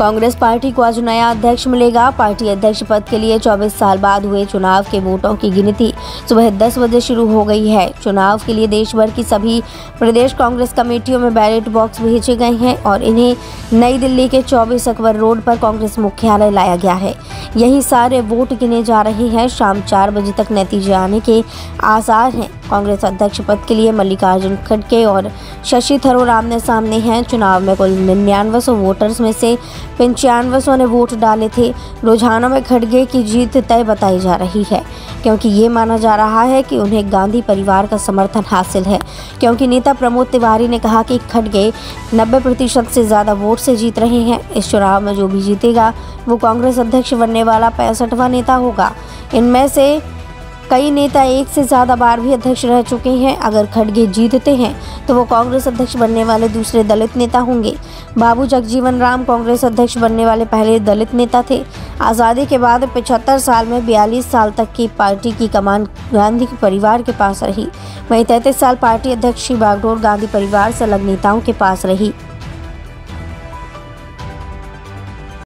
Congress party को आज नया अध्यक्ष मिलेगा। पार्टी अध्यक्ष पद के लिए 24 साल बाद हुए चुनाव के वोटों की गिनती सुबह 10 बजे शुरू हो गई है। चुनाव के लिए देश भर की सभी प्रदेश कांग्रेस कमेटियों में बैलेट बॉक्स भेजे गए हैं और इन्हें नई दिल्ली के 24 अकबर रोड पर कांग्रेस मुख्यालय लाया गया है। यही सारे वोट गिने जा रहे हैं। शाम चार बजे तक नतीजे आने के आसार हैं। कांग्रेस अध्यक्ष पद के लिए मल्लिकार्जुन खड़गे और शशि थरूर आमने सामने हैं। चुनाव में कुल निन्यानवे सौ वोटर्स में से पंचानवे सौ ने वोट डाले थे। रुझानों में खड़गे की जीत तय बताई जा रही है। क्योंकि ये माना जा रहा है कि उन्हें गांधी परिवार का समर्थन हासिल है। क्योंकि नेता प्रमोद तिवारी ने कहा कि खड़गे 90 प्रतिशत से ज़्यादा वोट से जीत रहे हैं। इस चुनाव में जो भी जीतेगा, वो कांग्रेस अध्यक्ष बनने वाला पैंसठवां नेता होगा। इनमें से कई नेता एक से ज़्यादा बार भी अध्यक्ष रह चुके हैं। अगर खड़गे जीतते हैं तो वो कांग्रेस अध्यक्ष बनने वाले दूसरे दलित नेता होंगे। बाबू जगजीवन राम कांग्रेस अध्यक्ष बनने वाले पहले दलित नेता थे। आज़ादी के बाद पिछहत्तर साल में बयालीस साल तक की पार्टी की कमान गांधी के परिवार के पास रही। वहीं तैंतीस साल पार्टी अध्यक्ष श्री बागडोर गांधी परिवार से अलग नेताओं के पास रही।